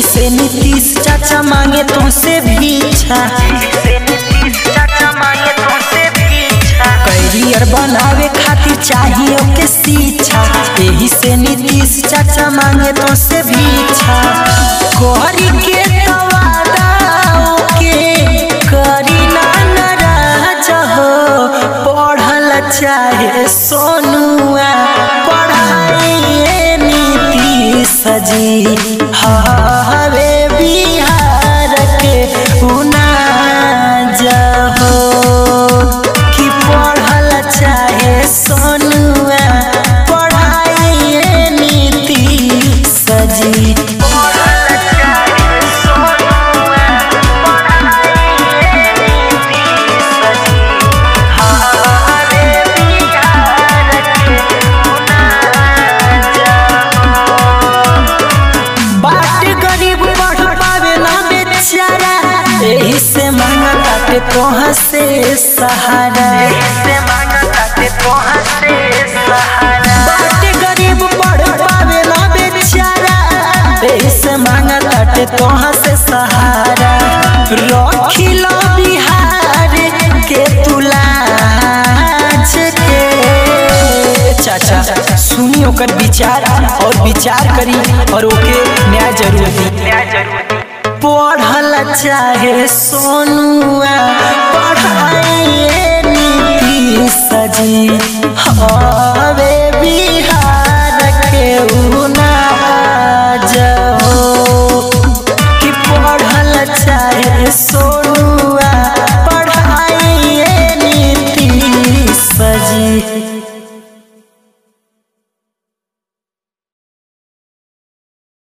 से नीतीश चाचा मांगे तुमसे भीछा करियर बनावे खातिर चाहिए ओके शिक्षा। यही से नीतीश चाचा मांगे तुमसे भीछा कोहरी के सोनुआ पढ़ाई नीति सजी हाँ। गरीब पढ़ पावे ना बेचारा। यही से मांगा ताटे तोहा से सहारा। से मांगा ताते तोहा से सहारा। बाट गरीब पढ़ पावे ना बेचारा। यही से मांगा ताटे तोहा से सहारा। रखी लो बिहार के तुलाज के। चाचा सुनी ओकर विचार, और विचार करी, और ओके, न्याय ज़रूर दी। पढ़ल चाहे सोनुआ पढ़ाइए